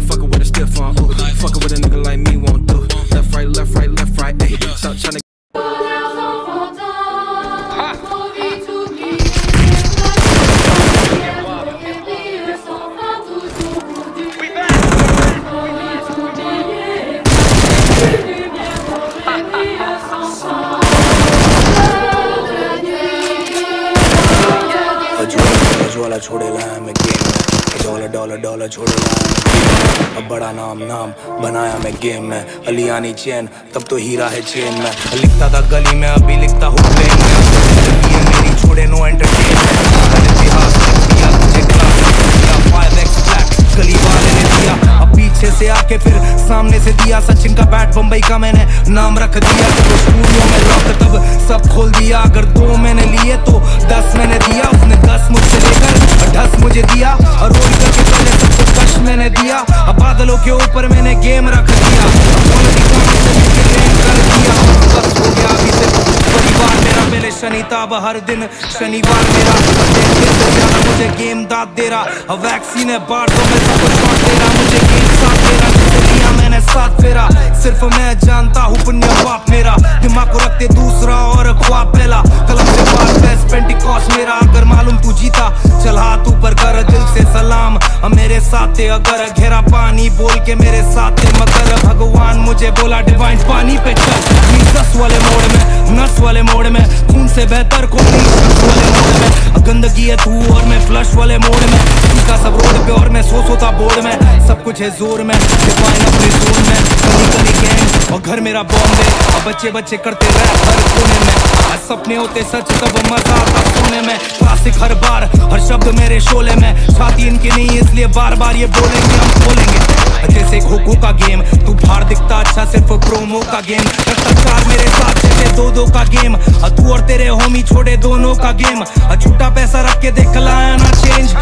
motherfucker with a stiff on. Ooh, fucking with a nigga like me won't do. Left, right, left, right, left, right. Ayy, stop trying to. ज्वाला छोड़ेला मैं game में। Dollar dollar dollar छोड़ेला अब बड़ा नाम नाम बनाया मैं गेम में। अलियानी चैन, तब तो हीरा है चेन में। लिखता था गली में, अभी लिखता हूँ प्लेन में। मेरी छोड़े नो एंटरटेनमेंट इतिहास दिया तुझे क्लास दिया फाइव एक्स फ्लैट गली वाले ने दिया। अब पीछे से आके फिर सामने से दिया। सचिन का बैट बम्बई का मैंने नाम रख दिया। जब स्टूडियो में लॉक तब सब खोल दिया। अगर दो मैंने लिए तो दस मैंने के ऊपर मैंने गेम रख दिया। शनिताब हर दिन शनिवार मेरा। ज़्यादा मुझे गेम दाद दे रहा। वैक्सीन है, बाढ़ तो मैं सबको शॉट दे रहा। मुझे गेम साथ दे रहा। लिया मैंने साथ फेरा। सिर्फ़ मैं जानता हूँ, पुण्य पाप मेरा। दिमाग को रखते दूसरा और ख्वाब पहला। कलम से पेंटिकॉस मेरा। अगर मालूम तू जीता, चल हाथ ऊपर कर, दिल से सलाम। साथ अगर घेरा पानी बोल के मेरे साथे मगर भगवान मुझे बोला डिवाइन पानी पे चल। वाले मोड़ में नस वाले मोड़ में खून से बेहतर को वाले मोड़ में। गंदगी है तू और मैं फ्लश वाले मोड़ में। का सब रोड पे और मैं सो सोता बोर्ड में। सब कुछ है ज़ोर में डिवाइन अपने जोन में। गली गली गैंग और घर मेरा बॉम्बे और बच्चे बच्चे करते रैप हर कोने में। सपने होते सच, तब मज़ा आता सोने में। क्लासिक हर बार, हर शब्द मेरे शोले में। छाती इनकी नहीं, इसलिए बार बार ये बोलेंगे, हम बोलेंगे जैसे खो का गेम तू बाहर दिखता प्रोमो का गेम चार मेरे साथ जैसे दो दो का गेम तू और तेरे होमी छोड़े दोनों का गेम झूठा पैसा रख के देख लाया ना चेंज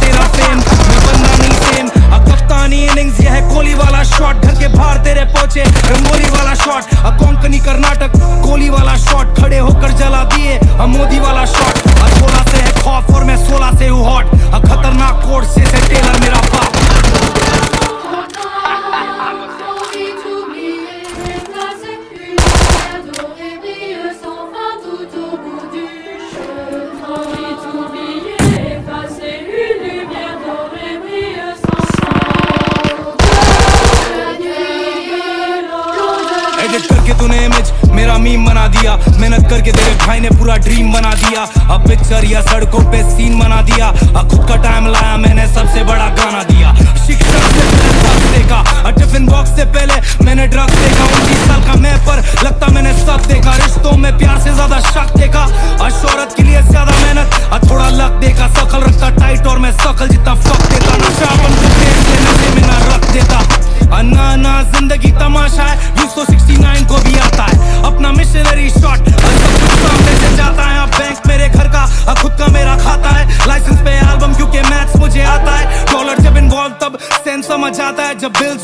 तेरा फेम मैं बंदा नहीं सेम कप्तानी इनिंग्स यह कोहली वाला शॉट घर के बाहर तेरे पहुँचे, रंगोली वाला शॉट कोंकणी कर्नाटक, कोहली वाला शॉट खड़े होकर जला दिए मोदी वाला शॉट तूने इमेज मेरा मीम बना दिया। मेहनत करके तेरे भाई ने पूरा ड्रीम बना दिया। अब पिक्चर या सड़कों पे सीन बना दिया। अब खुद का टाइम लाया, मैंने सबसे बड़ा गाना दिया। शिक्षक से देखा टिफ़िन बॉक्स से पहले मैंने देखा। उन्नीस साल का मैं पर लगता मैंने सब देखा। रिश्तों में प्यार से ज़्यादा शक देखा, और शोहरत के लिए ज़्यादा मेहनत, और थोड़ा लक देखा। सकल रखता टाइट और मैं सकल जितना फक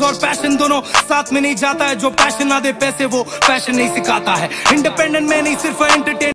और पैशन दोनों साथ में नहीं जाता है। जो पैशन ना दे पैसे, वो पैशन नहीं सिखाता है। इंडिपेंडेंट में नहीं, सिर्फ़ एंटरटेन